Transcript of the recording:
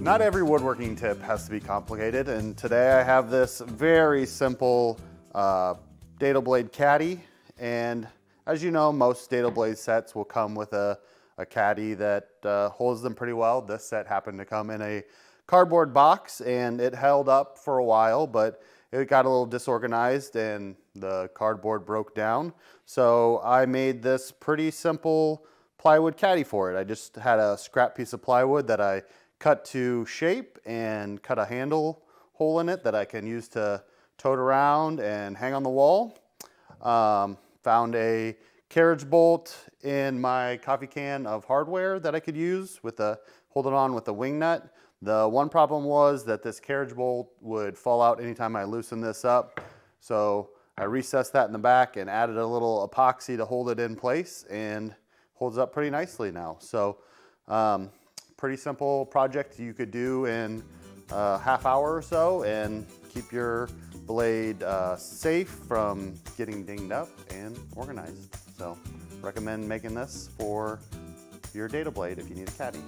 Not every woodworking tip has to be complicated, and today I have this very simple uh, dado blade caddy. And as you know, most dado blade sets will come with a, a caddy that uh, holds them pretty well. This set happened to come in a cardboard box and it held up for a while, but it got a little disorganized and the cardboard broke down. So I made this pretty simple plywood caddy for it. I just had a scrap piece of plywood that I cut to shape and cut a handle hole in it that I can use to tote around and hang on the wall. Um, found a carriage bolt in my coffee can of hardware that I could use with a hold it on with a wing nut. The one problem was that this carriage bolt would fall out anytime I loosen this up. So I recessed that in the back and added a little epoxy to hold it in place and holds up pretty nicely now. So um, pretty simple project you could do in a half hour or so and keep your blade uh, safe from getting dinged up and organized. So recommend making this for your dado blade if you need a caddy.